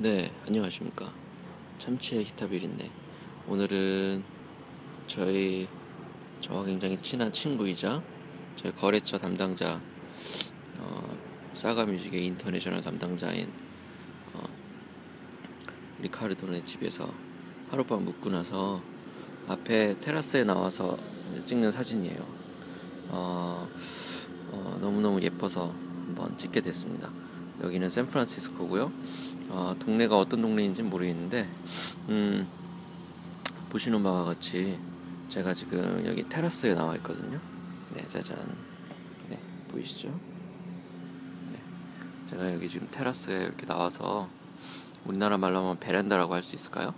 네, 안녕하십니까. 참치의 히타빌인데, 오늘은 저희, 저와 굉장히 친한 친구이자, 저희 거래처 담당자, 어, 싸가뮤직의 인터내셔널 담당자인, 어, 리카르도네 집에서 하룻밤 묵고 나서 앞에 테라스에 나와서 찍는 사진이에요. 어, 어, 너무너무 예뻐서 한번 찍게 됐습니다. 여기는 샌프란시스코고요. 어, 동네가 어떤 동네인지 모르겠는데, 음, 보시는 바와 같이 제가 지금 여기 테라스에 나와 있거든요. 네, 짜잔. 네, 보이시죠? 네, 제가 여기 지금 테라스에 이렇게 나와서 우리나라 말로 하면 베란다라고 할 수 있을까요?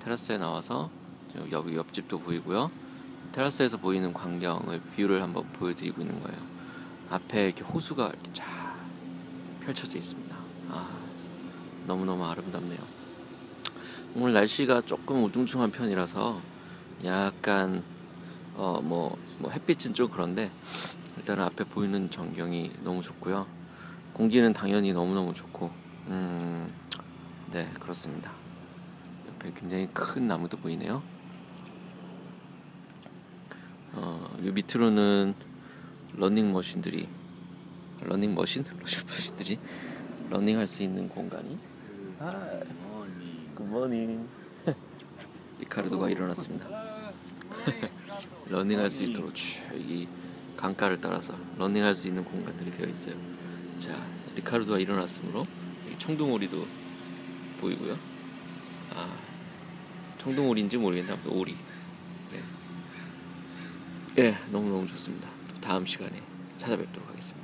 테라스에 나와서 여기 옆집도 보이고요. 테라스에서 보이는 광경을 view를 한번 보여드리고 있는 거예요. 앞에 이렇게 호수가 이렇게 쫙 펼쳐져 있습니다. 아, 너무너무 아름답네요. 오늘 날씨가 조금 우중충한 편이라서 약간 어 뭐 뭐 햇빛은 좀 그런데 일단 앞에 보이는 전경이 너무 좋고요. 공기는 당연히 너무너무 좋고 음 네 그렇습니다. 옆에 굉장히 큰 나무도 보이네요. 어, 이 밑으로는 러닝머신들이 러닝 머신? 러닝 머신들이 러닝할 수 있는 공간이 아, good morning 리카르도가 일어났습니다 러닝할 수 있도록 이 강가를 따라서 러닝할 수 있는 공간들이 되어 있어요 자 리카르도가 일어났으므로 청둥오리도 보이고요 아 청둥오리인지 모르겠는데 아무튼 오리 네. 예, 너무너무 좋습니다. 또 다음 시간에 찾아뵙도록 하겠습니다.